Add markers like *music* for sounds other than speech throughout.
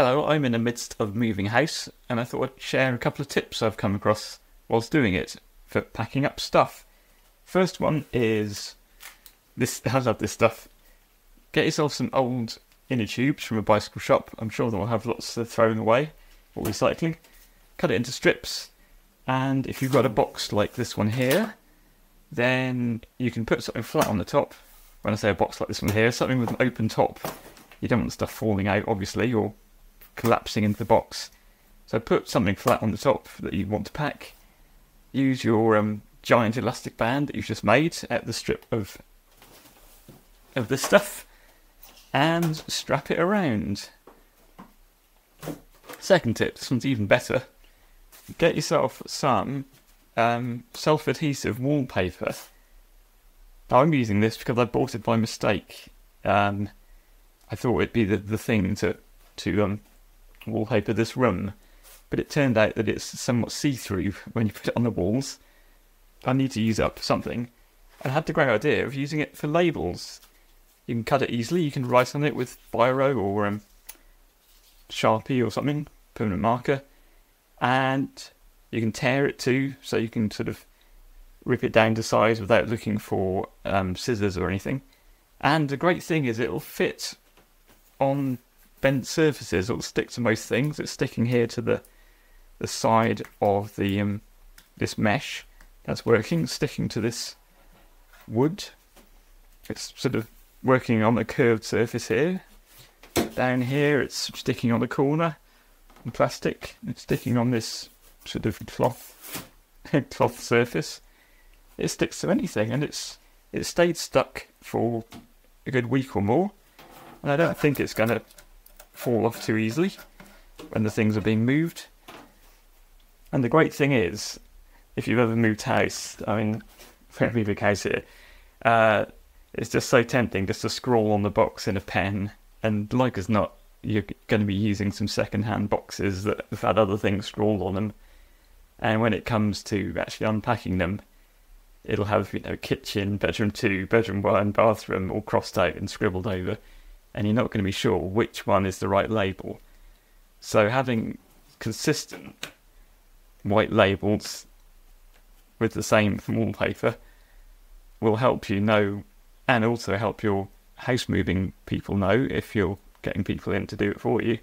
Hello, I'm in the midst of moving house, and I thought I'd share a couple of tips I've come across whilst doing it for packing up stuff. First one is this. *laughs* I love this stuff. Get yourself some old inner tubes from a bicycle shop. I'm sure they'll have lots of throwing away or recycling. Cut it into strips, and if you've got a box like this one here, then you can put something flat on the top. When I say a box like this one here, something with an open top. You don't want stuff falling out, obviously, or collapsing into the box. So put something flat on the top that you want to pack. Use your um, giant elastic band that you've just made at the strip of of this stuff, and strap it around. Second tip, this one's even better. Get yourself some um, self-adhesive wallpaper. Now I'm using this because I bought it by mistake. Um, I thought it'd be the, the thing to to um, wallpaper this room, but it turned out that it's somewhat see-through when you put it on the walls. I need to use up something. I had the great idea of using it for labels. You can cut it easily. You can write on it with biro or um, sharpie or something, permanent marker, and you can tear it too, so you can sort of rip it down to size without looking for um, scissors or anything. And the great thing is it'll fit on bent surfaces. It'll stick to most things. It's sticking here to the the side of the um, this mesh that's working, sticking to this wood. It's sort of working on the curved surface here. Down here, it's sticking on the corner, plastic. It's sticking on this sort of cloth *laughs* cloth surface. It sticks to anything, and it's it stayed stuck for a good week or more, and I don't think it's going to fall off too easily when the things are being moved. And the great thing is, if you've ever moved house, I mean, very big house here, uh, it's just so tempting just to scrawl on the box in a pen, and like as not, you're going to be using some second-hand boxes that have had other things scrawled on them. And when it comes to actually unpacking them, it'll have you know kitchen, bedroom two, bedroom one, bathroom all crossed out and scribbled over and you're not going to be sure which one is the right label. So having consistent white labels with the same wallpaper will help you know and also help your house moving people know if you're getting people in to do it for you.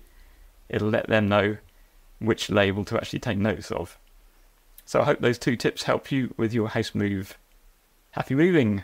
It'll let them know which label to actually take notes of. So I hope those two tips help you with your house move. Happy moving!